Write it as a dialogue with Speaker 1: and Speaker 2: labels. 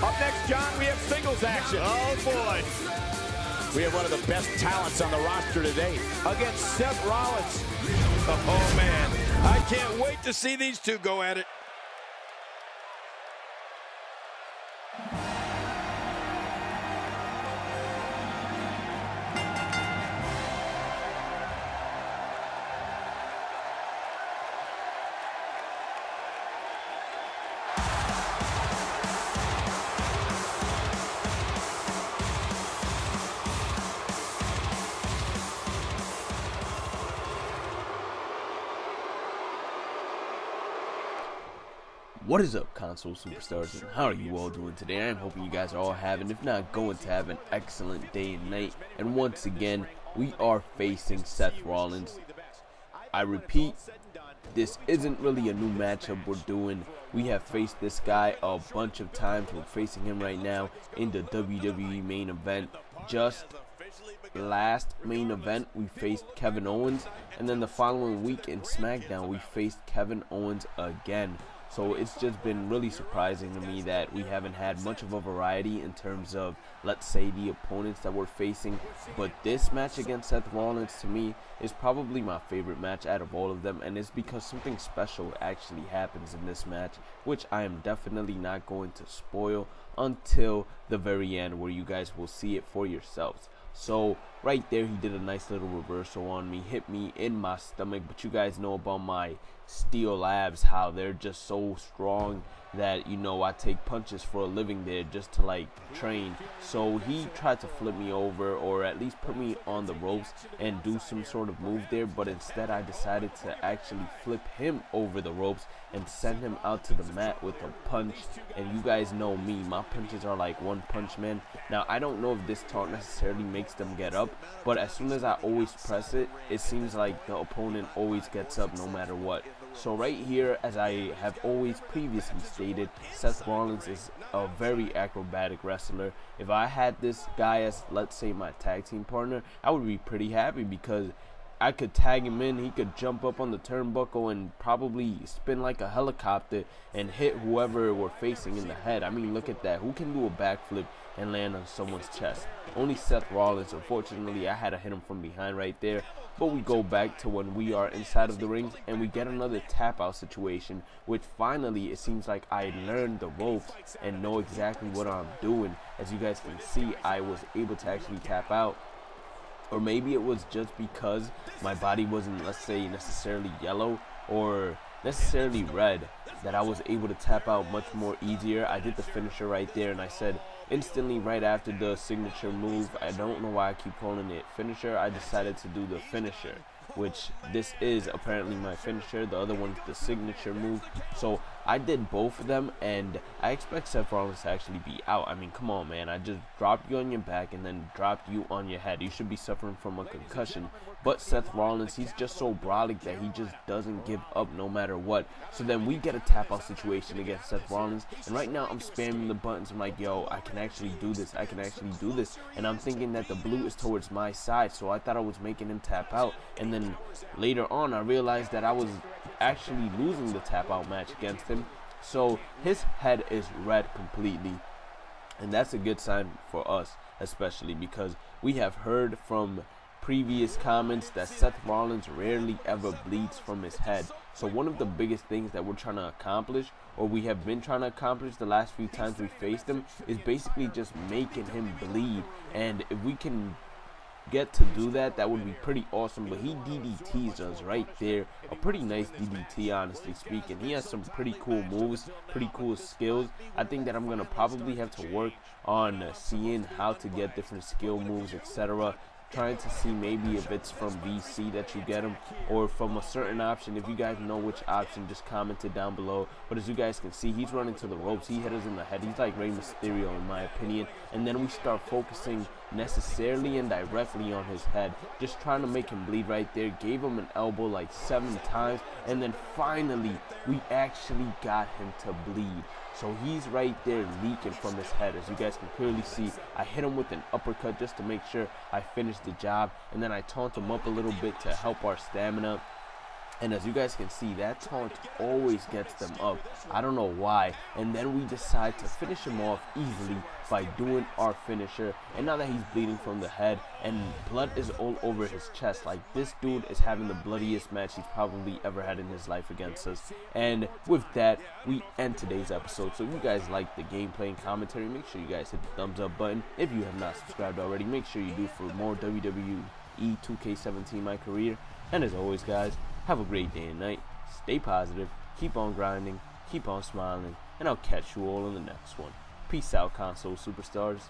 Speaker 1: Up next, John, we have singles action.
Speaker 2: Oh, boy.
Speaker 1: We have one of the best talents on the roster today against Seth Rollins.
Speaker 2: Oh, man. I can't wait to see these two go at it.
Speaker 3: What is up, console superstars, and how are you all doing today? I'm hoping you guys are all having, if not going to have, an excellent day and night. And once again, we are facing Seth Rollins. I repeat, this isn't really a new matchup we're doing. We have faced this guy a bunch of times. We're facing him right now in the WWE main event. Just last main event, we faced Kevin Owens. And then the following week in SmackDown, we faced Kevin Owens again. So it's just been really surprising to me that we haven't had much of a variety in terms of, let's say, the opponents that we're facing. But this match against Seth Rollins, to me, is probably my favorite match out of all of them. And it's because something special actually happens in this match, which I am definitely not going to spoil until the very end, where you guys will see it for yourselves. So right there, he did a nice little reversal on me, hit me in my stomach. But you guys know about my steel abs, how they're just so strong that you know I take punches for a living there just to like train. So he tried to flip me over or at least put me on the ropes and do some sort of move there, but instead I decided to actually flip him over the ropes and send him out to the mat with a punch. And you guys know me, my punches are like one punch man. Now I don't know if this taunt necessarily makes them get up, but as soon as I always press it, it seems like the opponent always gets up no matter what. So right here, as I have always previously stated, Seth Rollins is a very acrobatic wrestler. If I had this guy as, let's say, my tag team partner, I would be pretty happy because I could tag him in. He could jump up on the turnbuckle and probably spin like a helicopter and hit whoever we're facing in the head. I mean, look at that. Who can do a backflip and land on someone's chest? Only Seth Rollins. Unfortunately, I had to hit him from behind right there. But we go back to when we are inside of the ring and we get another tap out situation, which finally it seems like I learned the ropes and know exactly what I'm doing. As you guys can see, I was able to actually tap out or maybe it was just because my body wasn't let's say necessarily yellow or necessarily red that I was able to tap out much more easier. I did the finisher right there and I said instantly right after the signature move, I don't know why I keep calling it finisher, I decided to do the finisher which this is apparently my finisher. The other one's the signature move. So I did both of them, and I expect Seth Rollins to actually be out. I mean, come on, man. I just dropped you on your back and then dropped you on your head. You should be suffering from a concussion. But Seth Rollins, he's just so brolic that he just doesn't give up no matter what. So then we get a tap out situation against Seth Rollins. And right now I'm spamming the buttons. I'm like, yo, I can actually do this. I can actually do this. And I'm thinking that the blue is towards my side. So I thought I was making him tap out. And then later on, I realized that I was actually losing the tap out match against him. So his head is red completely. And that's a good sign for us, especially because we have heard from previous comments that Seth Rollins rarely ever bleeds from his head. So one of the biggest things that we're trying to accomplish or we have been trying to accomplish the last few times we faced him is basically just making him bleed. And if we can get to do that, that would be pretty awesome. But he DDTs us right there. A pretty nice DDT, honestly speaking. He has some pretty cool moves, pretty cool skills. I think that I'm going to probably have to work on seeing how to get different skill moves, etc trying to see maybe if it's from VC that you get them or from a certain option. If you guys know which option, just comment it down below. But as you guys can see, he's running to the ropes. He hit us in the head. He's like Rey Mysterio in my opinion. And then we start focusing necessarily and directly on his head. Just trying to make him bleed right there. Gave him an elbow like seven times. And then finally, we actually got him to bleed. So he's right there leaking from his head. As you guys can clearly see, I hit him with an uppercut just to make sure I finished the job. And then I taunt him up a little bit to help our stamina. And as you guys can see, that taunt always gets them up. I don't know why. And then we decide to finish him off easily by doing our finisher. And now that he's bleeding from the head and blood is all over his chest, like this dude is having the bloodiest match he's probably ever had in his life against us. And with that, we end today's episode. So if you guys like the gameplay and commentary, make sure you guys hit the thumbs up button. If you have not subscribed already, make sure you do for more WWE 2K17 My Career. And as always, guys, have a great day and night. Stay positive. Keep on grinding. Keep on smiling. And I'll catch you all in the next one. Peace out, console superstars.